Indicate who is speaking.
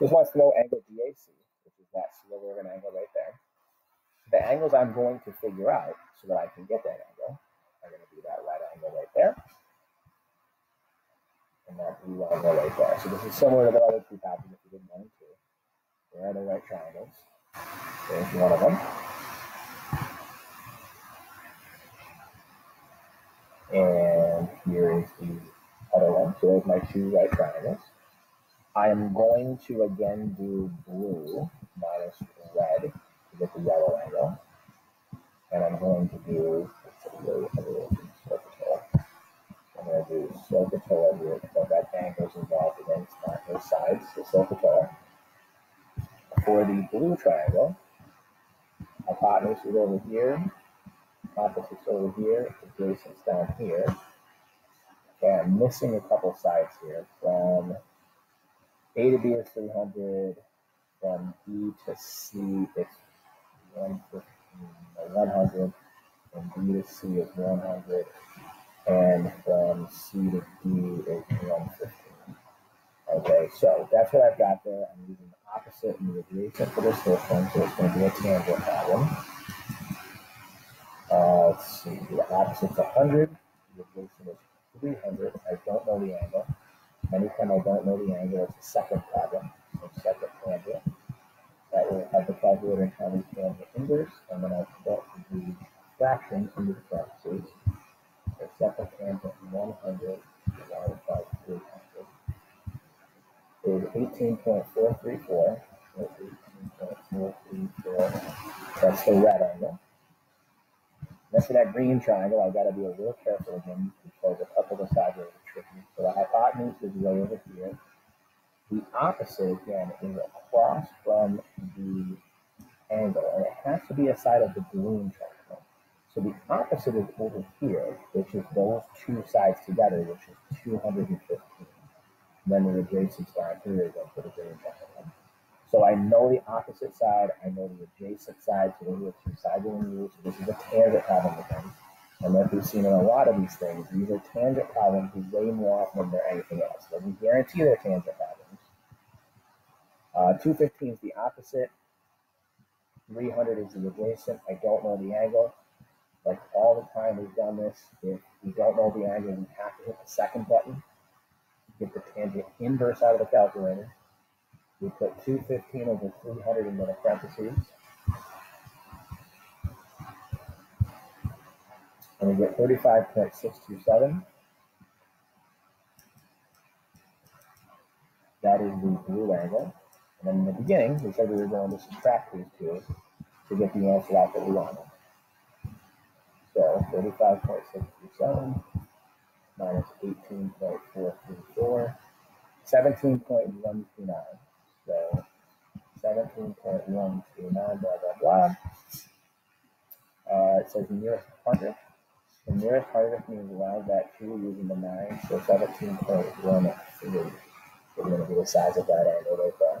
Speaker 1: This wants to know angle DAC, which is that C over an angle right there. The angles I'm going to figure out so that I can get that angle are going to be that right angle right there and that blue angle right there. So this is similar to the other two patterns if you didn't and two. There are the right triangles. There's one of them. And here is the other one. So there's my two right triangles. I am going to again do blue minus red to get the yellow angle. And I'm going to do, I'm going to do SOHCAHTOA here, so that angle's involved again, it's not sides, so SOHCAHTOA. For the blue triangle, hypotenuse is over here, opposite over here, adjacent is down here. Okay, I'm missing a couple sides here. From A to B is 300, from B to C it's 100, and B to C is 100, and from C to D is 115. Okay, so that's what I've got there. I'm using the opposite and the adjacent for this first one, so it's going to be a tangent problem. Uh, let's see, the opposite opposite's 100, the adjacent is 300. I don't know the angle. Anytime I don't know the angle, it's a second problem, so second tangent. That will have the calculator tell me tangent inverse, and then I'll put the fractions into the parentheses. The second tangent 100 divided by 300 is 18.434. That's 18.434. That's the red to that green triangle, I've got to be little careful again because a couple of the sides are tricky. So the hypotenuse is way over here. The opposite, again, is across from the angle, and it has to be a side of the green triangle. So the opposite is over here, which is those two sides together, which is 215. then the adjacent side here is to the green triangle. So I know the opposite side, I know the adjacent side, so those are the two sides going use. So this is a tangent problem again. And like we've seen in a lot of these things, these are tangent problems way more often than they're anything else. We guarantee they're tangent problems. Uh, 215 is the opposite. 300 is the adjacent. I don't know the angle. Like all the time we've done this, if we don't know the angle, we have to hit the second button. Get the tangent inverse out of the calculator. We put 215 over 300 in the parentheses. And we get 35.627. That is the blue angle. And then in the beginning, we said we were going to subtract these two to get the answer out that we wanted. So 35.627 minus 18.434, 17.129. So 17.129, blah, blah, blah. Uh, it says the nearest hundredth. The nearest hundredth means around that two using the nine, so 17.13 is going to be the size of that angle.